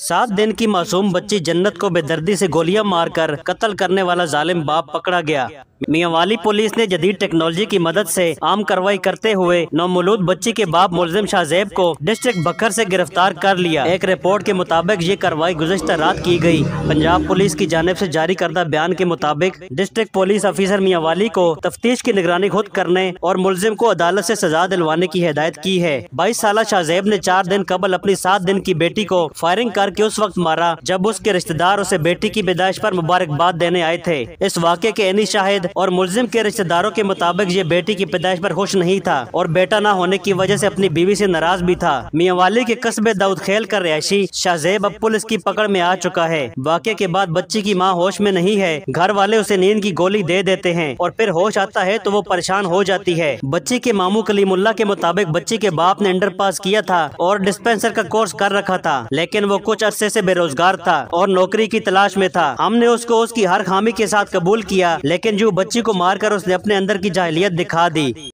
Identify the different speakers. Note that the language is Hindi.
Speaker 1: सात दिन की मासूम बच्ची जन्नत को बेदर्दी से गोलियाँ मारकर कत्ल करने वाला जालिम बाप पकड़ा गया। मियावाली पुलिस ने जदीद टेक्नोलॉजी की मदद से आम कार्रवाई करते हुए नौमूलूद बच्ची के बाप मुलजिम शाहजेब को डिस्ट्रिक्ट बखर से गिरफ़्तार कर लिया। एक रिपोर्ट के मुताबिक ये कार्रवाई गुजशत रात की गई। पंजाब पुलिस की जानब से जारी करदा बयान के मुताबिक डिस्ट्रिक्ट पुलिस ऑफिसर मियावाली को तफ्तीश की निगरानी खुद करने और मुलजिम को अदालत से सजा दिलवाने की हिदायत की है। बाईस साल शाहजेब ने चार दिन कबल अपनी सात दिन की बेटी को फायरिंग करके उस वक्त मारा, जब उसके रिश्तेदार उसे बेटी की पैदाइश पर मुबारकबाद देने आए थे। इस वाक़े के एनी शाहिद और मुलजिम के रिश्तेदारों के मुताबिक ये बेटी की पैदाइश पर खुश नहीं था और बेटा न होने की वजह से अपनी बीवी से नाराज़ भी था। मियावाली के कस्बे दाऊद खेल का रिहायशी शाहजेब अब पुलिस की पकड़ में आ चुका है। वाक़े के बाद बच्ची की माँ होश में नहीं है। घर वाले उसे नींद की गोली दे देते हैं और फिर होश आता है तो वो परेशान हो जाती है। बच्ची के मामू कलीमुल्ला के मुताबिक बच्ची के बाप ने अंडर पास किया था और डिस्पेंसर का कोर्स कर रखा था, लेकिन वो कुछ अरसे से बेरोजगार था और नौकरी की तलाश में था। हमने उसको उसकी हर खामी के साथ कबूल किया, लेकिन जो बच्ची को मारकर उसने अपने अंदर की जाहिलियत दिखा दी।